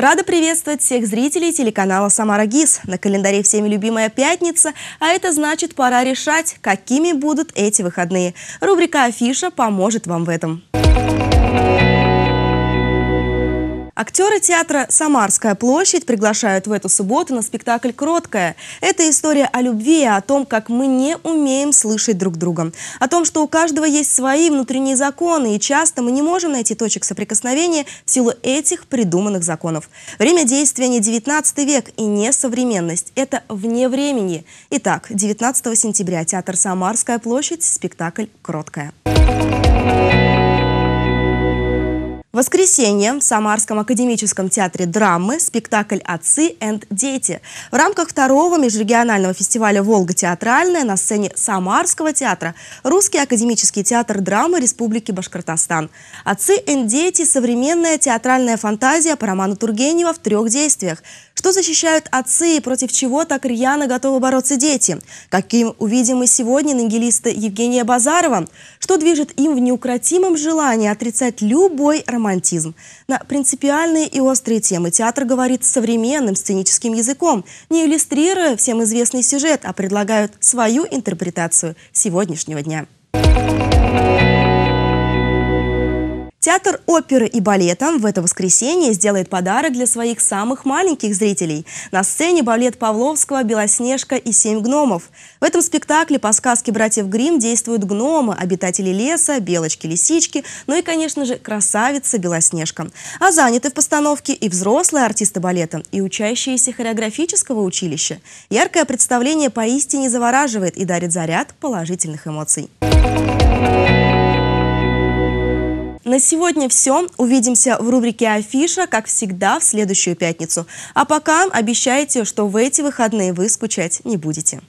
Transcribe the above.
Рада приветствовать всех зрителей телеканала «Самара ГИС». На календаре всеми любимая пятница, а это значит пора решать, какими будут эти выходные. Рубрика «Афиша» поможет вам в этом. Актеры театра «Самарская площадь» приглашают в эту субботу на спектакль «Кроткая». Это история о любви и о том, как мы не умеем слышать друг друга. О том, что у каждого есть свои внутренние законы, и часто мы не можем найти точек соприкосновения в силу этих придуманных законов. Время действия не 19 век и не современность. Это вне времени. Итак, 19 сентября театр «Самарская площадь», спектакль «Кроткая». Воскресенье в Самарском академическом театре драмы спектакль «Отцы and дети». В рамках второго межрегионального фестиваля «Волга театральная» на сцене Самарского театра Русский академический театр драмы Республики Башкортостан. «Отцы and дети» – современная театральная фантазия по роману Тургенева в трех действиях. Что защищают отцы и против чего так рьяно готовы бороться дети? Каким увидим мы сегодня нигилиста Евгения Базарова? Что движет им в неукротимом желании отрицать любой роман романтизм. На принципиальные и острые темы театр говорит современным сценическим языком, не иллюстрируя всем известный сюжет, а предлагают свою интерпретацию сегодняшнего дня. Театр оперы и балета в это воскресенье сделает подарок для своих самых маленьких зрителей. На сцене балет Павловского «Белоснежка и семь гномов». В этом спектакле по сказке братьев Грим действуют гномы, обитатели леса, белочки-лисички, ну и, конечно же, красавица Белоснежка. А заняты в постановке и взрослые артисты балета, и учащиеся хореографического училища. Яркое представление поистине завораживает и дарит заряд положительных эмоций. На сегодня все. Увидимся в рубрике «Афиша», как всегда, в следующую пятницу. А пока обещайте, что в эти выходные вы скучать не будете.